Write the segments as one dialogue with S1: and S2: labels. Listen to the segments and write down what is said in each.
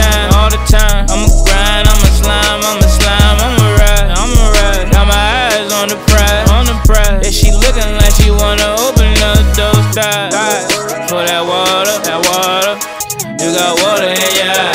S1: time, all the time. I'ma grind, I'ma slime, I'ma slime, I'ma ride, I'ma ride. Got my eyes on the prize, on the prize. Yeah, she looking like she wanna open up those thighs. Pour that water, that water. You got water in your eyes.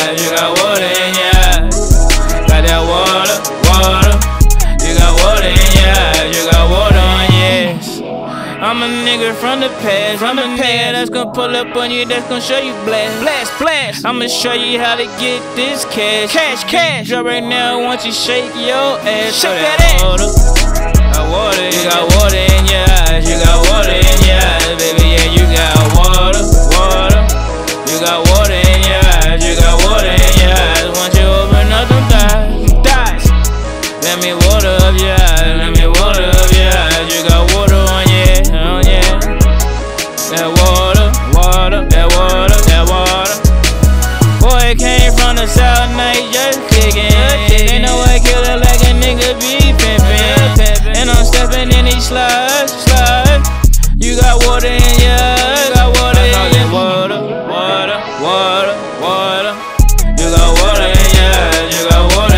S1: I'm a nigga from the past. From the past. That's gonna pull up on you, that's gonna show you blast. Blast, blast. I'ma show you how to get this cash. Cash, cash. Drop right now once you shake your ass. Shake that, ass. Water. I water. You got water in your eyes. You got water in your eyes, baby. Yeah, you got water. Water. You got water in your eyes. You got water in your eyes. Once you open up them thighs, thighs. Let me water up your eyes. You got water in your head, you got water.